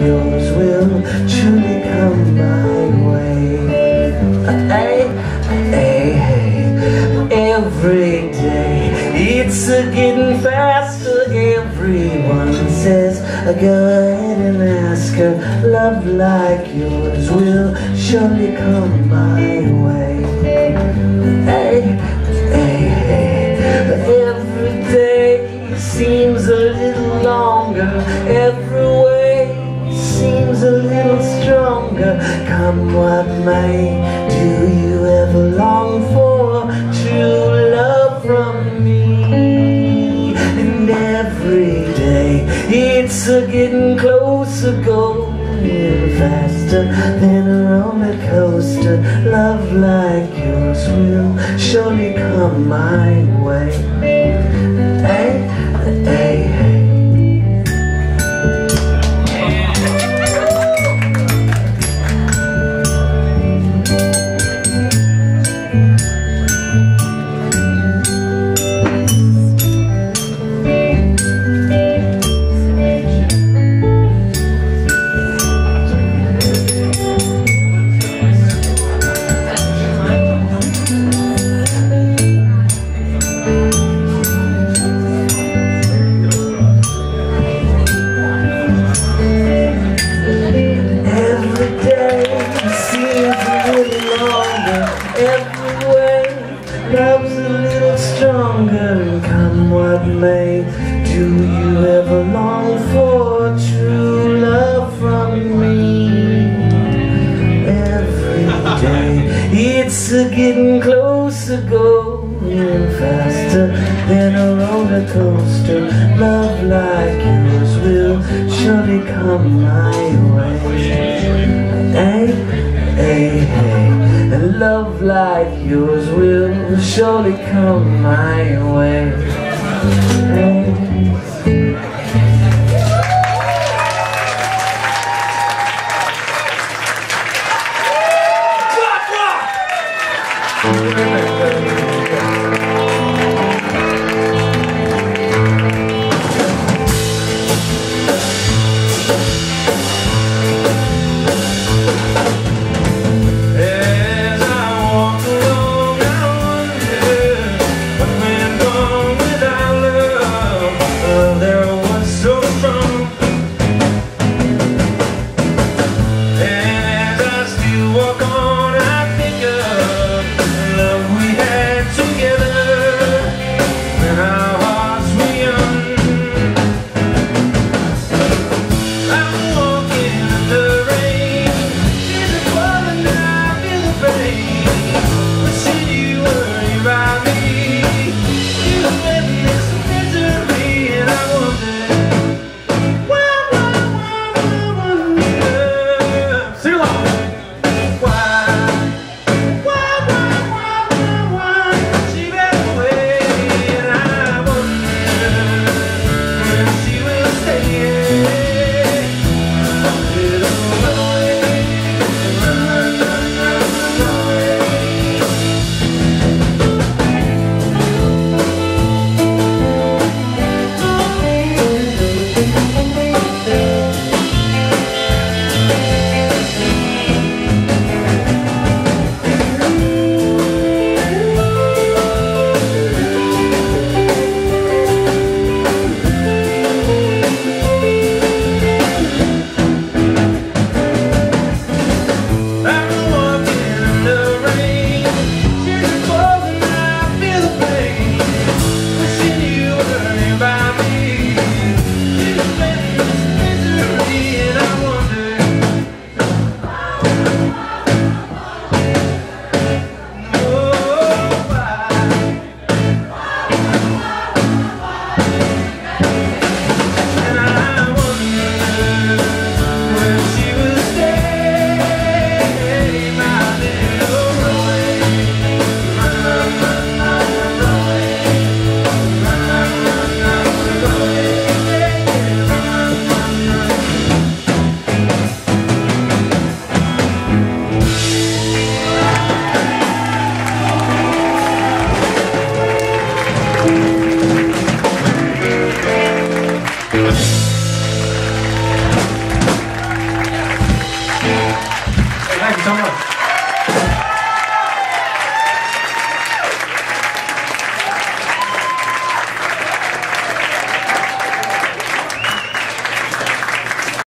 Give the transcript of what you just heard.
yours will truly come my way. Hey, hey, hey, every day it's a getting faster. Everyone says, go ahead and ask her. Love like yours will surely come my way. Come what may, do you ever long for true love from me? And every day it's a getting closer, going faster than a roller coaster. Love like yours will surely come my way. What may, do you ever long for true love from me? Every day it's a getting closer, going faster than a roller coaster. Love like yours will surely come my way. Hey, hey, hey, love like yours will surely come my way. Hey. As